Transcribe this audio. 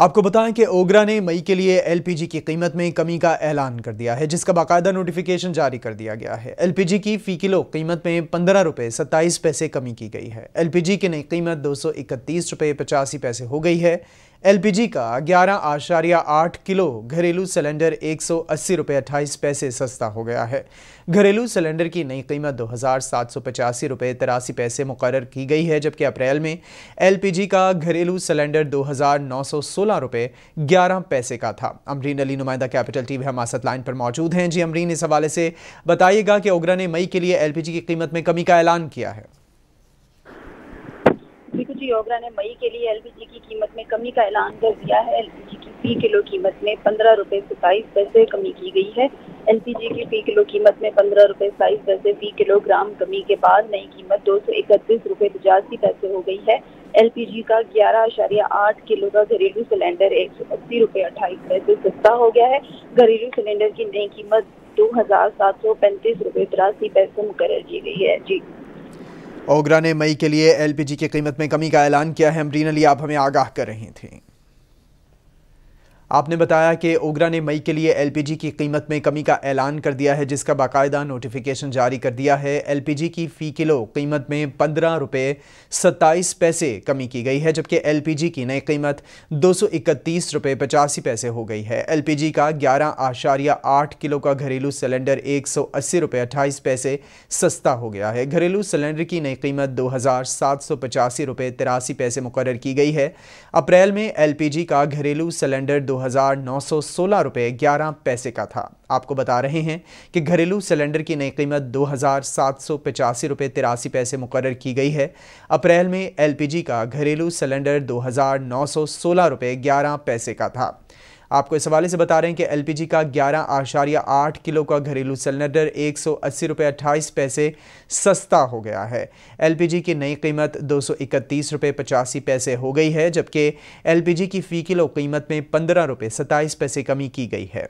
आपको बताएँ कि ओगरा ने मई के लिए एलपीजी की कीमत में कमी का ऐलान कर दिया है, जिसका बाकायदा नोटिफिकेशन जारी कर दिया गया है। एलपीजी की फ़ी किलो कीमत में पंद्रह रुपये सत्ताईस पैसे कमी की गई है। एलपीजी की नई कीमत दो सौ इकतीस रुपये पचासी पैसे हो गई है। एलपीजी का ग्यारह आशारिया आठ किलो घरेलू सिलेंडर एक सौ अस्सी रुपये अट्ठाईस पैसे सस्ता हो गया है। घरेलू सिलेंडर की नई कीमत दो हज़ार सात सौ पचासी रुपये तिरासी पैसे मुकर की गई है, जबकि अप्रैल में एलपीजी का घरेलू सिलेंडर दो हज़ार नौ सौ सोलह रुपये ग्यारह पैसे का था। अमरीन अली, नुमाइंदा कैपिटल टी वी हमासत लाइन पर मौजूद हैं। जी अमरीन, इस हवाले से बताइएगा कि ओगरा ने मई के लिए एल पी जी की कीमत में कमी का ऐलान किया है। जी ओगरा ने मई के लिए एलपीजी की कीमत में कमी का ऐलान कर दिया है। एलपीजी की फ़ी किलो कीमत में पंद्रह रुपए सताईस पैसे कमी की गई है। एलपीजी की फ़ी किलो कीमत में पंद्रह रुपए सताईस पैसे फ़ी किलोग्राम कमी के बाद नई कीमत दो सौ इकतीस रुपए पचासी पैसे हो गई है। एलपीजी का ग्यारह आशारिया आठ किलो का घरेलू सिलेंडर एक सौ अस्सी रुपए अट्ठाईस पैसे सस्ता हो गया है। घरेलू सिलेंडर की नई कीमत दो हज़ार सात सौ पैंतीस रुपये तिरासी पैसे मुकर की गई है। जी। ओगरा ने मई के लिए एलपीजी की कीमत में कमी का ऐलान किया है। अमरीन अली, आप हमें आगाह कर रहे थी। आपने बताया कि ओगरा ने मई के लिए एलपीजी की कीमत में कमी का ऐलान कर दिया है, जिसका बाकायदा नोटिफिकेशन जारी कर दिया है। एलपीजी की फ़ी किलो कीमत में पंद्रह रुपये सत्ताईस पैसे कमी की गई है, जबकि एलपीजी की नई कीमत दो सौ इकतीस रुपये पचासी पैसे हो गई है। एलपीजी का ग्यारह आशारिया आठ किलो का घरेलू सिलेंडर एक सौ अस्सी रुपये अट्ठाईस पैसे सस्ता हो गया है। घरेलू सिलेंडर की नई कीमत दो हज़ार सात सौ पचासी रुपये तिरासी पैसे मुकर की गई है। अप्रैल में एलपीजी का घरेलू सिलेंडर दो दो हज़ार नौ सौ सोलह रुपये ग्यारह पैसे का था। आपको बता रहे हैं कि घरेलू सिलेंडर की नई कीमत दो हज़ार रुपये तिरासी पैसे मुकर की गई है। अप्रैल में एलपीजी का घरेलू सिलेंडर दो हज़ार रुपये ग्यारह पैसे का था। आपको इस हवाले से बता रहे हैं कि एलपीजी का ग्यारह आशारिया आठ किलो का घरेलू सिलेंडर एक सौ अस्सी रुपये अट्ठाईस पैसे सस्ता हो गया है। एलपीजी की नई कीमत दो सौ इकतीस रुपये पचासी पैसे हो गई है, जबकि एलपीजी की फ़ी किलो कीमत में पंद्रह रुपये सत्ताईस पैसे कमी की गई है।